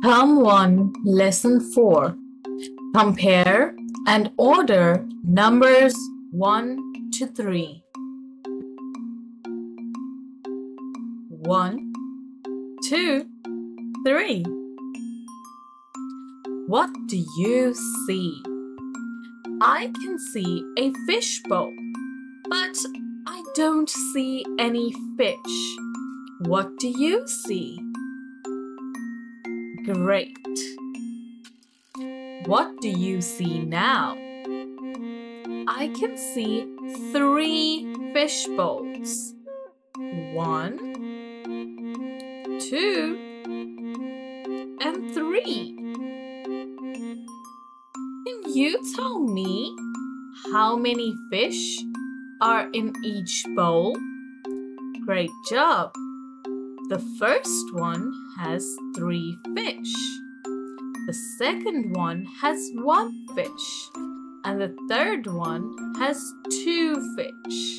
Term 1, Lesson 4. Compare and order numbers 1 to 3. 1, 2, 3. What do you see? I can see a fishbowl, but I don't see any fish. What do you see? Great. What do you see now? I can see three fish bowls. One, two, and three. Can you tell me how many fish are in each bowl? Great job. The first one has three fish. The second one has one fish. And the third one has two fish.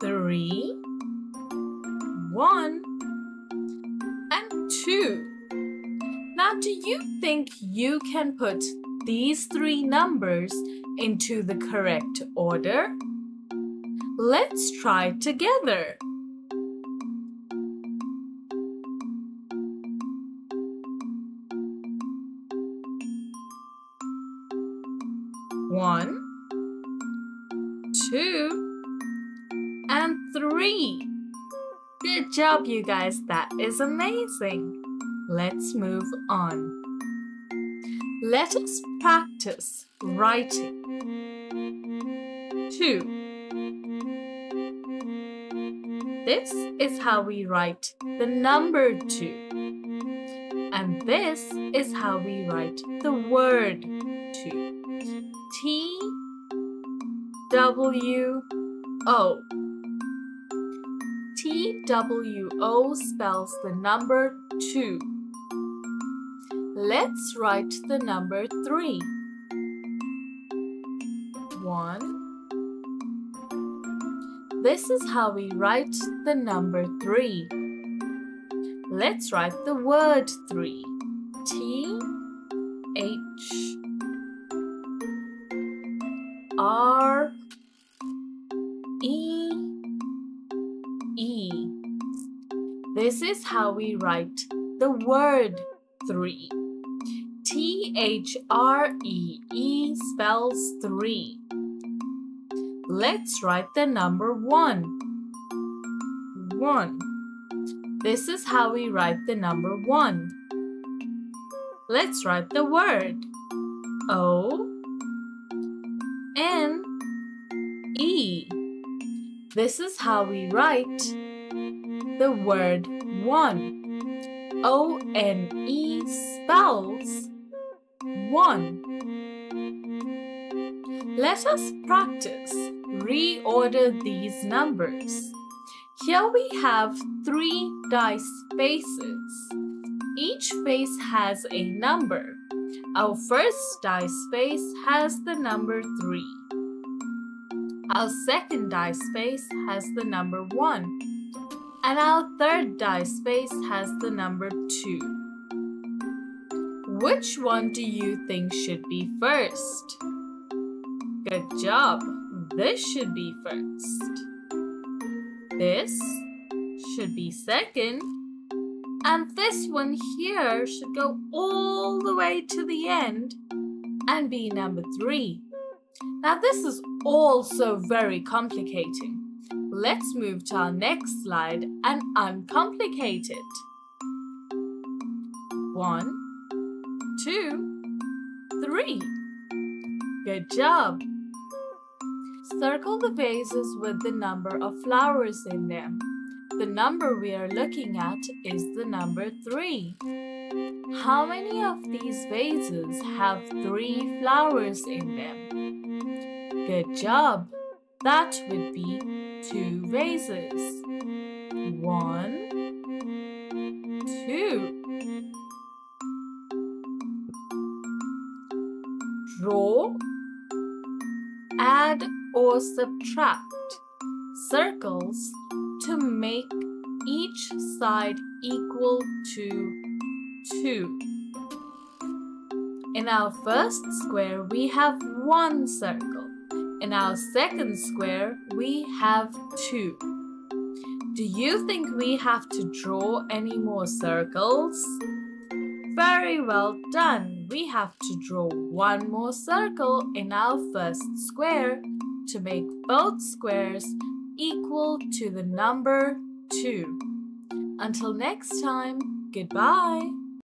Three, one, and two. Now, do you think you can put these three numbers into the correct order? Let's try together. One, two, and three. Good job, you guys. That is amazing. Let's move on. Let us practice writing. Two. This is how we write the number 2. And this is how we write the word 2. T W O. T W O spells the number 2. Let's write the number 3. This is how we write the number three. Let's write the word three. T H R E E. This is how we write the word three. T H R E E spells three. Let's write the number one. One. This is how we write the number one. Let's write the word O N E. This is how we write the word one. O N E spells one. Let us practice reorder these numbers. Here we have three dice faces. Each face has a number. Our first dice face has the number 3. Our second dice face has the number 1. And our third dice face has the number 2. Which one do you think should be first? Good job. This should be first. This should be second. And this one here should go all the way to the end and be number three. Now this is also very complicating. Let's move to our next slide and uncomplicate it. One, two, three. Good job. Circle the vases with the number of flowers in them. The number we are looking at is the number 3. How many of these vases have 3 flowers in them? Good job! That would be 2 vases. 1, 2. Draw, add or subtract circles to make each side equal to 2. In our first square, we have one circle. In our second square, we have two. Do you think we have to draw any more circles? Very well done. We have to draw one more circle in our first square to make both squares equal to the number 2. Until next time, goodbye.